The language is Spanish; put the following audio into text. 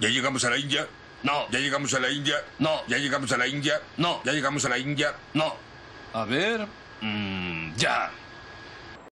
¿Ya llegamos a la India? No. ¿Ya llegamos a la India? No. ¿Ya llegamos a la India? No. ¿Ya llegamos a la India? No. A ver. mm, ya.